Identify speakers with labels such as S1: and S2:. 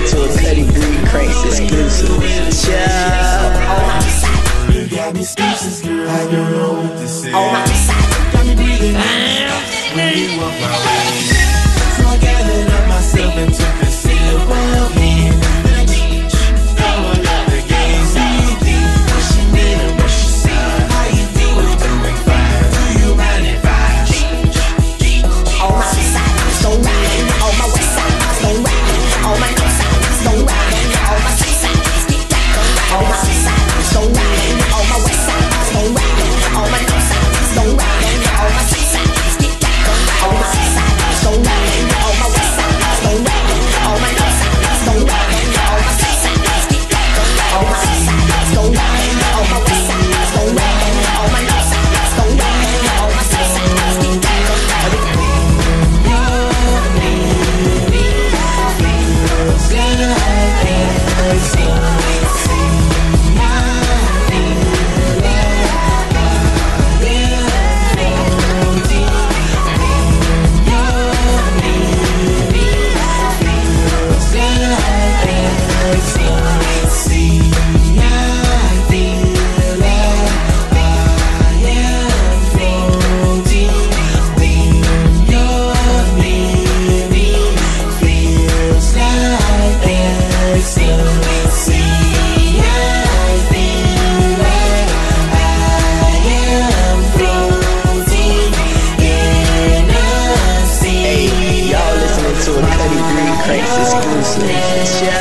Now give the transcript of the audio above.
S1: down to a Cuddie booty Krankz exclusive. Child. You got me speechless, girl. I don't know what to say.
S2: On my side.
S1: Got me breathing. When you walk my way. So I gathered up myself and took a It's is